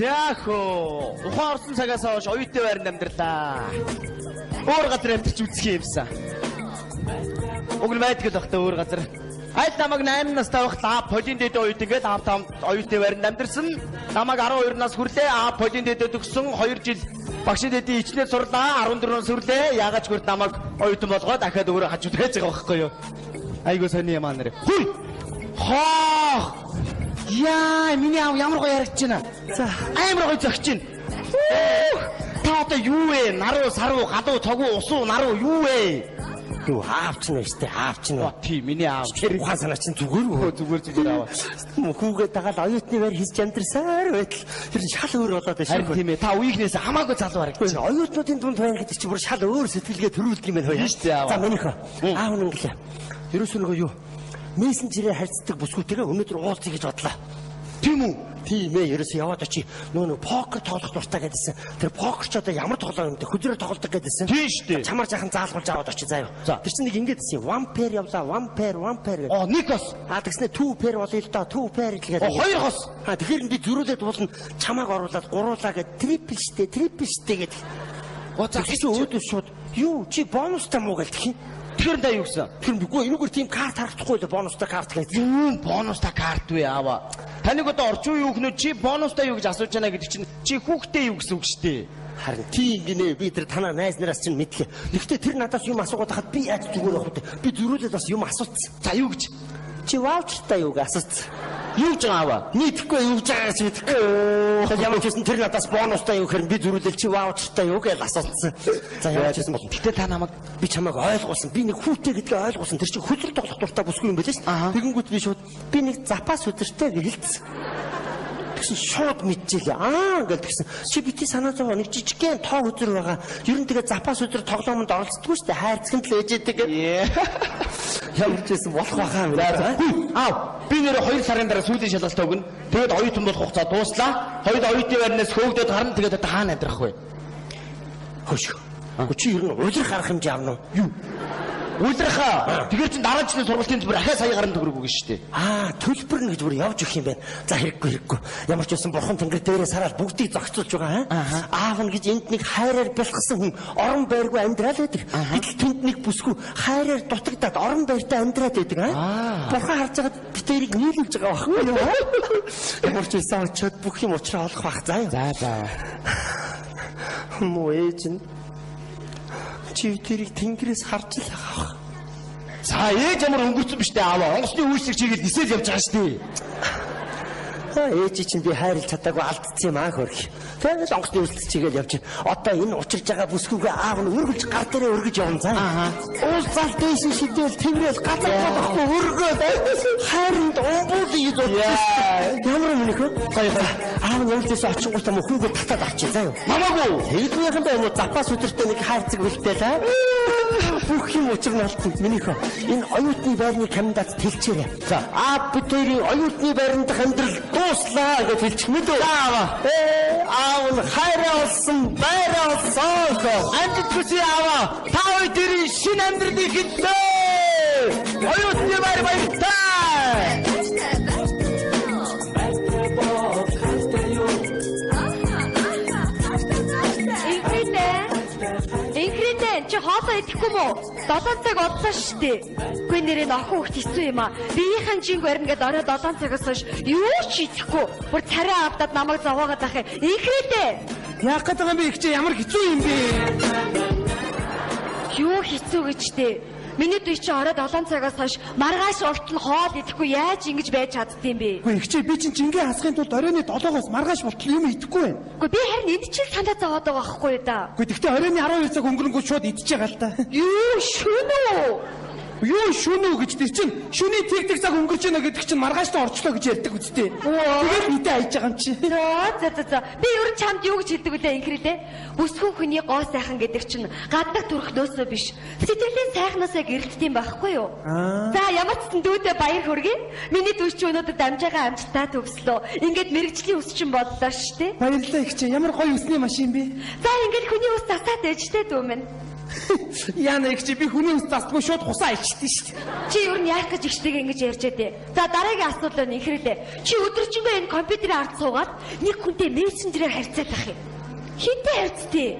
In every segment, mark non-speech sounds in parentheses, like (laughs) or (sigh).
Зяхо. Ухаан орсон цагаас хойш оюутны байранд амьдралаа. Өөр газар амьдарч үзэх юмсан. Уг нь байдаг л бах та өөр газар. Аль намайг 8 настай байхад аа полин дэд оюут ингээд аав там оюутны байранд амьдарсан. Намайг 12 нас хүрлээ аа полин дэдэд өгсөн 2 жил багш дэдийн ичнэр сурлаа 14 нас хүрлээ. Яагаад ч гүрд намайг оюутан болгоо дахиад өөрөө хажууд байж байгаа байхгүй юу? Айгуу сони юм аа нэр. Хүй! Хоо! Яа, миний аав ямар гоё яригдж байна. За, амар гоё зөгч байна. Та одоо юу вэ? Наруу, саруу, гадуу, цогуу, усуу, наруу юу вэ? Юу аавч нь штэ аавч нь. Тий, миний аав. Тэр ухаан санаа чинь зүгээр үү? Зүгээр зүгээр аав. Хүүгээ дагаад оюутны байр хийж амдэрсаар байтал тэр шал өөр болоод байна Харин тийм ээ, та үеигнээс хамаагүй залуу байна. Оюутнуудын дунд байна гэдэг чинь бүр шал өөр сэтгэлгээ төрүүлдэг юм байна аав. За минийх аав нь ингэлээ. Ерөөсөө нөгөө юу? Мессенжерээр харьцдаг бүсгүүтэйгээ өнөөдөр уулзъя гэж бодлоо. Тийм үү? Тийм ээ, ерөөсөө яваад очие. Нөө нөө покер тоглох дуртай гэдсэн. Тэр покер ч одоо ямар тоглоом юм бэ? Хөдрөө тоглодог гэдсэн. Тийм шүү дээ. Чамар жахан заалгуулж аваад очие заа юу. За. Тэр чинь нэг ингэж гэсэн. One pair явлаа, one pair, one pair. Оо, нэг бас. Аа тэгснэ two pair болъё л доо, two pair гэдэг. Оо, хоёр хос. Аа тэгэхээр би зөрүүлээд болно. Чамааг оруулаад гуруулаа гэд трипл штэ, трипл штэ гэдэг. Оо, за чинь өөдөө шууд юу чи бонустай муу гэл тхий. Тэгэхээр та юу гэсэн? Тэр нүггүй энэгээр тийм карт харагдахгүй л бонустай карт гэж. Юу бонустай карт вэ аава? Таныг одоо орчин үеийн хүүхнүүд чи бонустай юу гэж асууж байна гэдэг чинь чи хүүхдээ юу гэсэн үг шүү дээ. Харин тийм гинэ би тэр танаа найз нараас чинь мэдхэ. Гэхдээ тэр надаас юм асуугаад хахад би яаж зүгээр явах вэ? Би зөрүүлээд бас юм асууцсан. За юу гэж? Чи ваучертай юу гэж асууцсан. Юу гэж аава? Нийтгэхгүй юу гэж байгаа чи мэдэхгүй. Тэгэхээр ямар ч гэсэн тэр надаас бонустай юу гэхээр би зөрүүлэл чи ваучертай юу гэж асууцсан. За ямар ч гэсэн бол Гэтэ та намайг би чамайг ойлгуулсан. Би нэг хүүтэй гэдгээ ойлгуулсан. Тэр чинь хөдөл тоглох дуртай бүсгүй юм байлээ шүү. Тэгэнгүүт би шууд би нэг запас өдөртэй гэж хэлсэн. Тэгсэн шууд мэдчихлээ. Аа ингээл тэгсэн. Чи бити санаа зовоо нэг жижигхэн тоо өдөр байгаа. Ер нь тэгээ запас өдөр тоглоомонд оролцдоггүй шүү дээ. Хайрцагт л ээжээ тэгээ. Ямар ч байсан болох байхаа юм. Аав, би нэр 2 сарын дараа сүүлийн шалгалтаа өгнө. Тэгээд оюутан болох хугацаа дууслаа. Хоёул оюутны байрнаас хөөгдөд харна тэгээд одоо хаана амьдрах вэ? Хөш. Чи ер нь улирах арга хэмжээ авна уу? Юу? Үлрэхаа. Тэгэхээр чин дараа жилийн сургалтын зөвөр ахаа сая гарan төгрөг өгнө шүү дээ. Аа, төлбөр нэг зүгээр явж өгөх юм байна. За хэрэггүй хэрэггүй. Ямар ч байсан бурхан тэнгэр дээрээ сараад бүгдийг зогцуулж байгаа аа. Аав нь гэж энд нэг хайраар бэлгсэн хүн орон байргүй амьдрал байдаг. Гэтэл тэнд нэг бүсгүй хайраар дутагдаад орон байртай амьдраад байдаг аа. Бурхан харж байгаад битэрийг нийлүүлж байгаа байхгүй юу? Ямар ч байсан очиод бүх юм уучраа олох бах заа юу. За за. Муу ээж нь чи тэрийг тэнгэрээс харж л байгаа. За ээж ямар өнгөрцөн биш дээ аава. Онгоцны үйлчлэг чигээр нисэл явж байгаа шүү дээ. Аа ээж чинь би хайрлах чадаагүй алдсан юм аа хөрх. Тэгээд онгоцны үйлчлэг чигээр явж одоо энэ учирж байгаа бүсгүйгээ аав нь өргөлж гар дээрээ өргөж явна заа. Уус зал дээш шидэл тэврэл газар болохгүй өргөөд хайранд умбуул гэж бодсон. Ямар юм нөхөө? Гоё гоё. Аав нь явуулсан очингууд юм хүүгээ татаад авчи заа юу. Намаагүй. Хэднийхэндээ юм запас өдөртөө нэг хайрцаг үлдээ лаа. Бүх юм учир нь алдсан. Минийхөө энэ оюутны байрны кандидат тэлчээрэй. За, аа бүтээрийн оюутны байранд амьдрал дууслаа гэж хэлчих мэдээ. Аава. Ээ, аав нь хайраа олсон, байраа олсон. Амжилт хүсье аава. Та хоёр дэрийн шинэ амьдралыг хэллээ. Оюутны байр баяртай. Хоолоо идэхгүй мүү? 7 цаг шүү дээ. Үгүй нэрээ охин хөхт хэцүү юм аа. Биеийнхэн жинг барина гэд орой 7 цагаас хойш юу ч идэхгүй. Бүр царай авдаад намайг зовоогоод ах юм. Инхритэ. Яах байгаа юм бэ? Их чи ямар хэцүү юм бэ? Юу хэцүү гэж дээ. Миний дүй чи орой 7 цагаас хойш маргааш урт нь хоол идэхгүй яаж ингэж байж чаддсан бэ? Үгүй ихчээ би чинь жингээ хасахын тулд оройны 7-оос маргааш болтол юм идэхгүй байна. Үгүй би харин энд чи санаа зовоод байгаа байхгүй юу да? Үгүй тэгтээ оройны 12 цаг өнгөрөнгөө шууд идчихэж байгаа л та. Юу шүн үү? Юу шүнүү гэж тэр чинь шүний тэг тэг цаг өнгөрч яана гэдэг чинь маргааш та орчлоо гэж ярьдаг үстэй. Тэгээд бидээ айж байгаа юм чи. За за за. Би ер нь чамд юу гэж хэлдэг үлээ инхрэлээ. Бүсгүй хүний гоо сайхан гэдэг чинь гаднах төрхнөөсөө биш. Сэтгэлийн сайхнаасаа гэрэлтдэм байхгүй юу? За ямар ч гэсэн дүүдээ баяр хүргэе. Миний дүүч чи өнөөдөр дамжаагаа амжилттай төгслөө. Ингээд мэрэгжлийн ус чинь боллоо шүү дээ. Баярлалаа ихчээ. Ямар гоё үсний машин бэ? За ингээд хүний ус засаад ээжтэй дүү минь. (laughs) Яна их чи би хүний ус застгүй шууд хусаа ичдэн шүү дээ. Чи юу н яах гэж ихтэйг ингэж ярьж байдэ. За дараагийн асуудал нь ихрэлээ. Чи өдөржингөө энэ компьютерийн ард суугаад нэг хүнтэй мессенжерээр харьцаад байх юм. Хинтээ харьцдээ?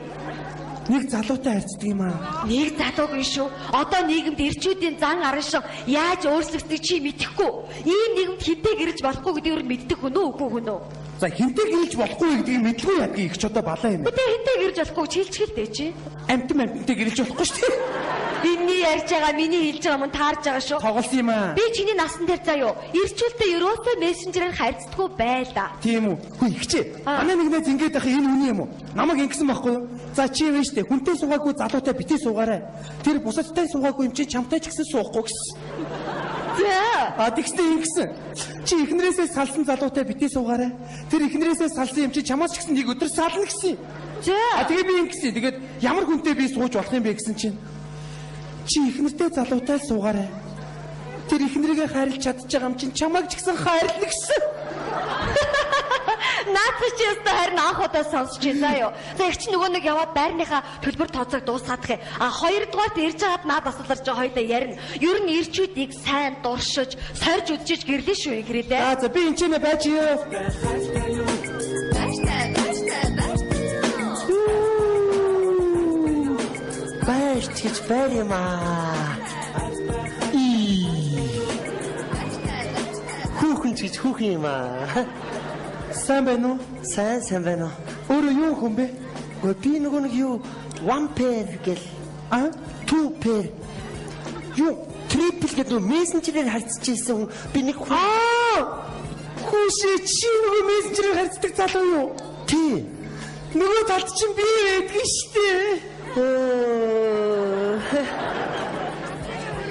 Нэг залуутай харьцдаг юм аа. Нэг залуугүй шүү. Одоо нийгэмд ирчүүдийн зан аран шиг яаж өөрчлөгдгийг чи мэдэхгүй. Ийм нийгэмд хинтээ гэрж болохгүй гэдгийг мэддэг хүн үү үгүй хүн үү? За хинтээ гэрэлж болохгүй гэдгийг мэдгүй ядгийг их ч одоо балаа юм. Гэтэ хинтээ гэрж болохгүй чилчгэлтэй чи. Амтан амтантай гэрэлж болохгүй шүү дээ. Миний ярьж байгаа, миний хэлж байгаа мөн таарж байгаа шүү. Тоглолт юм аа. Би чиний насан дээр заяо. Ирчүүлтэй ерөөсөө мессенжерээр харьцдаггүй байла. Тийм үү. Хөө ихчээ. Манай нэг найз ингэж байх энэ үний юм уу? Намайг ингэсэн байхгүй юу? За чи юм штэ. Хүнтэй суугаагүй залуутай битээ суугаарай. Тэр бусадтай суугаагүй юм чи чамтай ч гэсэн суухгүй гэсэн. За. А тэгснэ ингэсэн. Чи эхнэрээсээ салсан залуутай битээ суугаарай. Тэр эхнэрээсээ салсан юм чи чамаас ч гэсэн нэг өдөр сална гэсэн. За. А тэгээ би ингэсэн. Тэгээд ямар хүнтэй би сууж болох юм бэ гэсэн чинь. Чи эхнэртэй залуутай суугаарай. Тэр эхнэрийгээ хайрлж чадчих юм чинь чамайг ч гэсэн хайрлна гэсэн. Наац чи яста харин анх удаа сонсч байна юу. За их чи нөгөө нэг яваад байрныхаа төлбөр тооцоог дуусгаадах юм. А хоёрдугаарт ирж хагаад наад асууларч байгаа хоёулаа ярина. Ер нь ирчүүдийг сайн дуршиж, сорж үдчиж гэрлээ шүү ихрээ. За за би энэ ч нэ байж ёо. Баярч гэж байр юм аа. Хүүхэн ч гэж хүүхэн юм аа. Сайн байна уу? Сайн сайн байна уу? Өөрөө юу хүн бэ? Гэхдээ би нөгөө нэг юу one pair гэл А? two pair юу triple гэдэг нөгөө мессенжерээр харьцаж ирсэн хүн би нэг хүн Аа! Хүүшээ чи нөгөө мессенжерээр харьцдаг залуу юу? тий Нөгөө талд чинь би байдгийн штэ.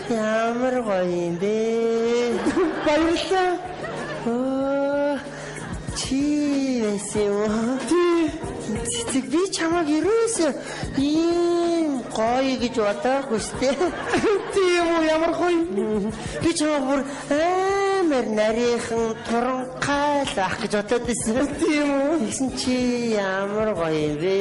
Ямар гоё юм бэ? (laughs) Баярлалаа. Байсан? Тий. Цэцэг би чамайг ерөөсөө ийм гоё гэж бодоогүй штэ. Тийм үү ямар гоё. Би чамайг бүр амар нарийнхан туранхай л ах гэж бодоод байсан. Тийм үү? Тэгсэн чи ямар гоё юм бэ?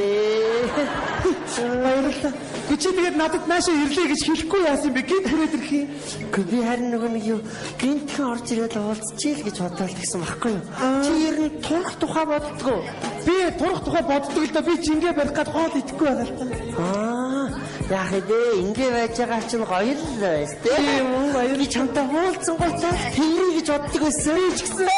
Баярлалаа. Гэвч чи тэгээд надад наашаа ирлээ гэж хэлэхгүй яасан бэ? Гинт хүрээд ирэх юм. Гэхдээ би харин нөгөө нэг юу гинтхэн орж ирээд уулзчихъя л гэж бодоод тэгсэн байхгүй юу? Чи ер нь турах тухай боддгоо. Би турах тухай боддог л да би чи ингээ барих гад хоол идэхгүй байгаа л та. Аа, яах вэ? Ингээ байж байгаа чинь гоё л байс тээ. Тийм үү, баяр. Би чамтай уулзсан гоцоо тэрий гэж боддог байсан. Би ч гэсэн.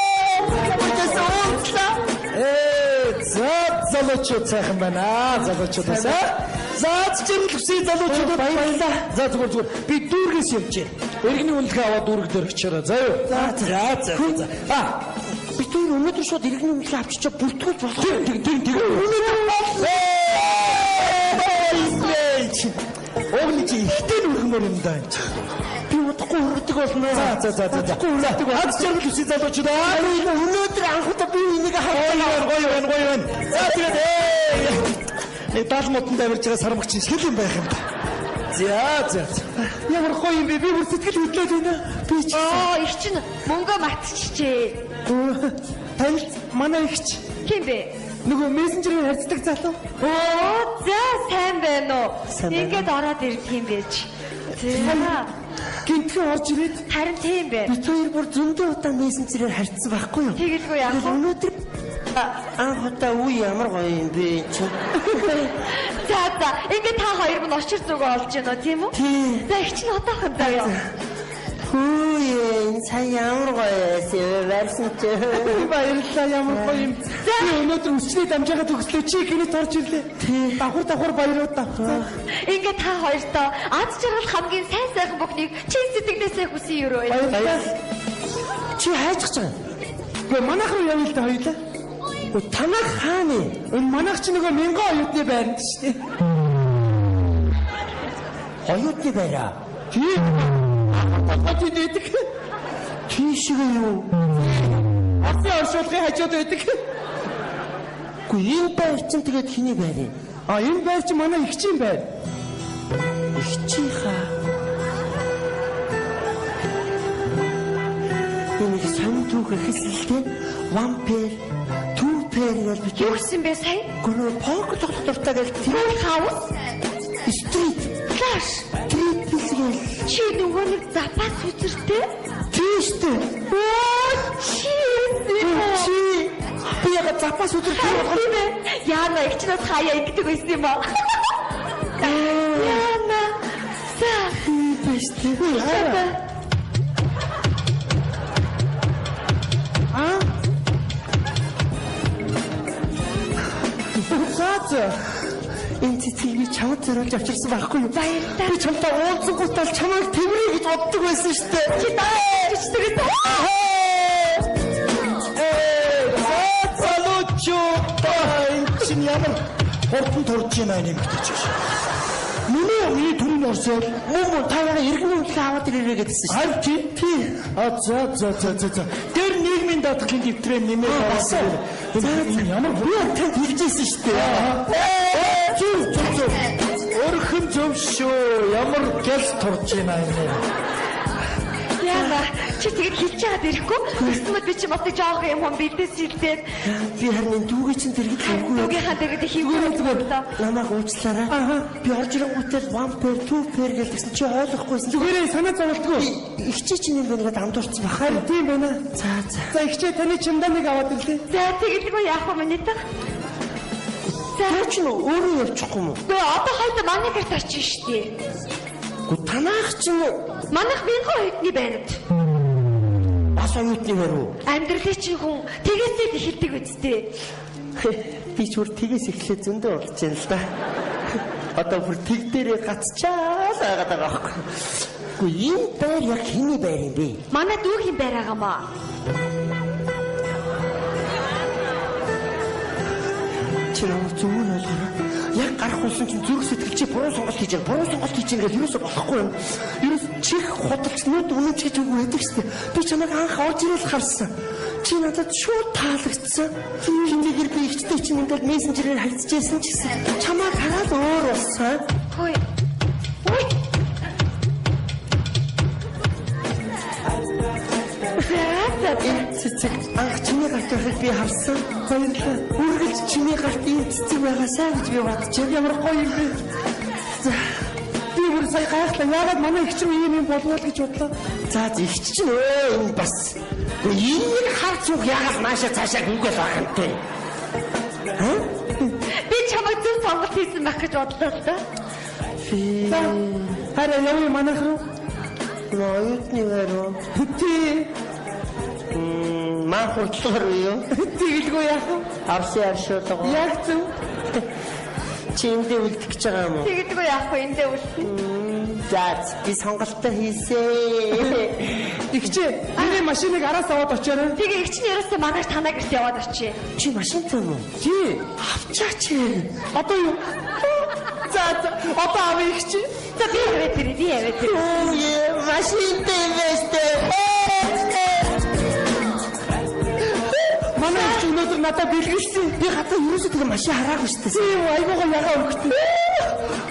Ээ, за залуучууд сайхан байна аа, залуучууд байна. За чирэл хүсээ залуучууд баярлаа. За зүгээр зүгээр би дүүргээс явж байна. Иргэний үнэлгээ аваад дүүрэг дээр очиороо. За юу? За за за. А, Би тэр өнөөдөр шууд иргэний өмнө авчичаа бүртгүүлж болох. тэр тэр тэр тэр. Өнөөдөр Огли чи ихтэй нүргмөр юм даа. Би удахгүй хүрдэг болно. За за за за. За, аз чирэл хүсээ залуучууд аа. Өнөөдөр анхудаа би энийг Гоё байна, гоё байна, гоё байна. За тэгээд ээ. Дал мутанд амьдарч байгаа сармагч шиг юм байх юм да. За за. Ямар гоё юм бэ? Би бүр сэтгэл хөдлөөд байна. Би ч Оо, их чинь мөнгө мартчихжээ. танил манай ихч Ким бэ? нөгөө мессенжерээр харьцдаг залуу. Оо, за сайн байна уу? Ингээд ороод ирдэг юм байж. За. Гинтхэн орж ирээд Харин тийм байна. Бид хоёр бүр зөндөө удаа мессенжерээр харьцсан байхгүй юу? Тэгэлгүй яах вэ? Өнөөдөр анх удаа үе ямар гоё юм бэ чи. За за, ингээд та хоёр минь очир зүгөө олж гинөө, тийм үү? За их чинь одоохон заяа. Хөөе, энэ сайн ямар гоё байсан? Барьсан чи. баярлалаа ямар гоё юм. Би өнөөдөр өсчний дамжаага төгслөө чи гинэт орж ирлээ. Давхар давхар баярууд давхар. Ингээд та хоёртоо аз жаргал хамгийн сайн сайхан бүхнийг чин сэтгэлээсээ хүсье юу вэ? Баярлалаа. Чи хайжчих жаа. Гэхдээ манайх руу явъя л да хоёулаа. Өө танах хааны? Энэ манайх чи нөгөө мянган оюутны байранд шүү дээ. Хоёрны байраа. Тийм. Хот идэдэг. Тийшээ юу? Атын оршуулгын хажууд байдаг. Гүй энэ байр чинь тэгээд хиний байр юм? А энэ байр чи манай ихчийн байр. Ихчийнхаа. Энэ их сонь түүх ихэлтэй one гэж бич. Юу гэсэн бэ сая? Гүрөө пок тоглох дуртай гэж тэр Хаус? стрит Яаш? Трипл гэл. Чи нөгөө нэг запас үзэртэй? Тийштэй. Оо, чи Чи би яга запас өдөр Тийм ээ. Яна их ч нас хаяа ингэдэг байсан юм аа. Яна. За. Тийштэй. За. Аа? Заац. Энэ цэцгийг би чамд зориулж авчирсан байхгүй юу? Баярлалаа. Би чамтай уулзсангуудаа чамайг тэмрээ гэж боддог байсан шүү дээ. Чи даа. Залуучуу энэ чинь ямар хурдан турж юм гэж чи. Миний миний төрийн орсоор муу муу та яга иргэн үнэлгээ аваад ирээрэй гэдсэн шүү. Харин чи тий. А за за за за за. Тэр нийгмийн даатгалын дэвтрээ нэмээд бас. Ямар Би танд хэлжсэн шүү дээ. зүг зүг зүг. Өрхөн зөв шүү. Ямар гялс турж байна энэ. Яна. Чи тэгээд хэлж чаад ирэхгүй. Тэгсмэд би чи бас нэг жоох юм хом бидээс шилдээд. Би харин энэ дүүгээ чинь дэргэд хийхгүй. Нүгийнхаа дэргэд хийгүүр зүгээр. Намайг уучлаарай. Би орж ирэнгүүтэл one pair, two pair гэлсэн чи ойлгохгүйсэн. Зүгээрээ санаа зовлтгүй. Ихчээ чинь юм байна гэдэг андуурсан бахаа. Тийм байна. За за. За ихчээ таны чимдаа нэг аваад ирлээ. За тэгэлгүй яах вэ миний та? За. Тэр чинь өөрөө явчихгүй юм уу? Би одоо хойд манай гэрт очив штий. Гү танах чинь Манайх бинго хойдны байранд. Бас оюутны баруу. Амьдралын чи хүн тэгээсээ эхэлдэг үсттэй. (laughs) Би ч бүр тгээс эхлээ зөндөө болж байна л да. (laughs) Одоо бүр тэг дээрээ гацчаал байгаад байгаа байхгүй. Гү энэ байр яг хэний байр юм бэ? Манай дүүгийн байр агаамаа. Чи намайг зөвөр ойлгоно. Яг гарах болсон чинь зүрх сэтгэл чи буруу сонголт хийж байгаа. Буруу сонголт хийж байгаа гэдэг юусоо болохгүй юм. Чих худалчнууд үнэн ч гэж үгүй байдаг шүү дээ. Би чамайг анх орж ирэл харсан. Чи надад шууд таалагдсан. Хинэгээр би ихтэй чинь ингээд мессенжерээр харьцажсэн ч гэсэн чамайг хараад өөр болсон. Хөөе. За. Цэцэг анх чиний гарт байхыг би харсан. Баярлалаа. Үргэлж чиний гарт ийм цэцэг байгаасаа гэж би бодчихсон. Ямар гоё юм бэ? Сая гайхлаа. Яагаад манай их чинь ийм юм болов гэж бодлоо. За зихч чинь өө бас. Гэхдээ энэ харц уг яагаад маашаа цаашаа гүгэл байх юм те. Би чамайг зөв сонголт хийсэн байх гэж бодлоо л да. За. Хараа явъя манайх руу. Ноётны гаруу. Тий. Маа хурдлаар юу? Тэгэлгүй яах вэ? Авсан авшуулга. Яг зөв. Чи эндээ үлдэх гэж байгаа юм уу? Тэгдэггүй яах вэ эндээ үлсэн. За би сонголтоо хийсээ. (laughs) Игчээ. Миний машиныг араас аваад очиорой. Тэгээ их чинь ерөөсөө манай танаа гэрт яваад очие. Чи машинтай юм уу? Тий. Авчаач. Одоо юу? За за. Одоо авъя их чи. За би яваад тэр би яваад тэр. Оо машинтай мэстэ. Манай чи өнөөдөр надад бэлгэлсэн. Би гадаа ерөөсөө тэгээ машин хараагүй шүү дээ. Тийм айгуугаа ягаа өргөтөн.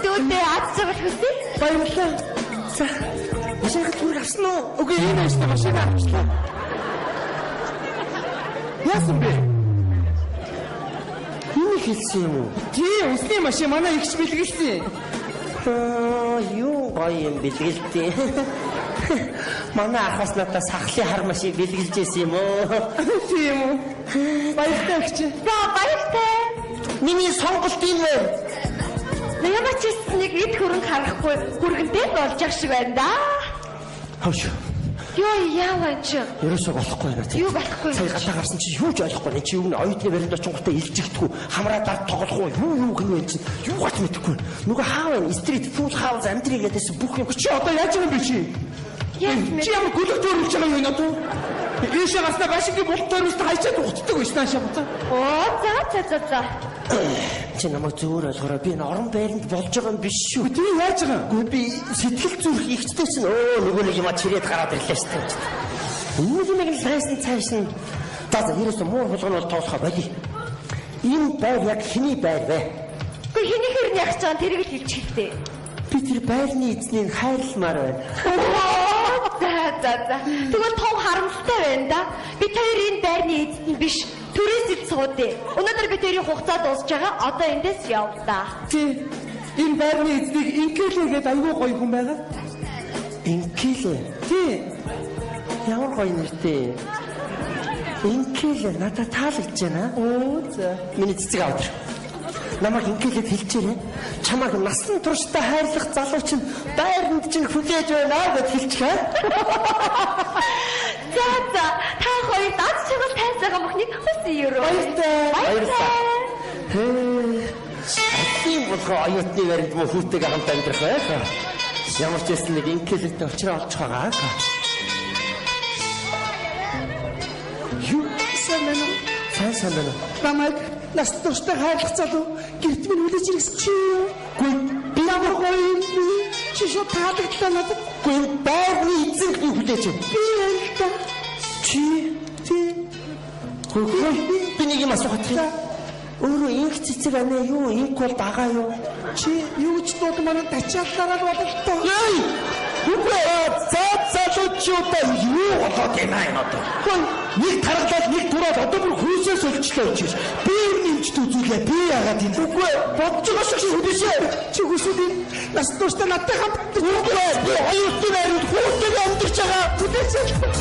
Дүүдээ ад цагт хүсээ. Баярлалаа. За. Машиныг түрг авсан уу? Үгүй энэ është машин авчлаа. Яасан бэ? Энэ хэлсэн юм уу? Тий, усны машин манай ихч бэлгэлсэн. Аа, юу гоё юм бэлгэлтээ. Манай ах бас надад сахлын хар машин бэлгэлж ирсэн юм уу? Тийм үү? Баяртай ихч. За баяртай. Миний сонголт энэ вэ? Ямар ч нэг эд хөрөнгө харахгүй хүргэнтэй болж ах шиг байна да. Хөөш. Йоо яаваа чи. Ерөөсөө болохгүй байна. Юу болохгүй Сая гадаа гарсан чи юу ч ойлгохгүй байна. Чи юу нэ оюутны барилд очингуудаа илжигдэхгүй, хамраа дард тоглох уу? Юу юу гэнэ чинь юу гат мэдэхгүй. Нүгэ хаав байна? Стрит фул хаав амьдрий гэдээс бүх юм. Чи одоо яаж юм бэ чи? Чи ямар гөлөг төрүүлж байгаа юм одоо? Ийшээ гасна башингийн булт төрүүлж хайчаад угтдаг байж наашаа буцаа. Оо за за за за. (coughs) Чи намайг зөвөр ойлгоорой. Би энэ орон байранд болж байгаа юм биш шүү. Би яаж байгаа? Гэхдээ би сэтгэл зүрх ихтэй чинь өө нөгөө нэг юм чирээд гараад ирлээ шүү дээ. Энэ юм яг лайсан цааш нь за ерөөсөө муу болгоно бол тоосхоо боли. Энэ байр яг хэний байр вэ? Гэхдээ хэний хэрэг яг ч байгаа тэрийг л хэлчих хэрэгтэй. Би тэр байрны эзнийг хайрламаар байна. За за за. Тэгвэл том харамсалтай байна да. Бид хоёр энэ байрны эзэд нь биш. Төрөөс ил суудъя. Өнөөдөр бид хоёрын хугацаа дуусж байгаа. Одоо эндээс явлаа. Тий. Энэ байрны эзнийг инкэлээ гэдэг айгүй гоё хүн байгаа. Инкилээ. Тий. Ямар гоё нэртэй. Инкилээ надад таалагдж байна. Оо за. Миний цэцэг аавдар. Намайг инкилээд хэлчихээрэй. Чамайг насан туршдаа хайрлах залуу чинь байранд чинь хүлээж байна гэж хэлчихээ. Болохоо оюутны баримт мөн хүүтэйгээ хамт амьдрах байх. Ямар ч байсан нэг инкилэтэй очроо олж байгаа. Юу байна уу? Сайн сайн байна уу? Намайг нас турштай хайрлах залуу гэрт минь хүлээж ирсэн чи юу? Гүй би Ямар гоё юм бэ? Чи шууд таалагдлаа надад. гүй байрны эзэнг би хүлээж байна. Би л та. Чи Тий. хөөе би нэг юм асуухад юм. Өөрөө инх цэцэг анаа юу? Инх бол бага юу? Чи юу ч дууд манай тачааллаараа бодолтой. Яй! Үгүй цаад залуучуудаа юу болоод юм одоо? Хөөе нэг таргалаад нэг тураад одоо бүр хөөсөөс өлчлөө чи. Би нэмж үзүүлээ. Би яагаад юм? Үгүй бодож байгаа шиг хүлээшээ. Чи хүсүдийн нас турштай надтай хамт Үгүй би оюутны байранд хүүтэйгээ амьдарч байгаа. хүлээж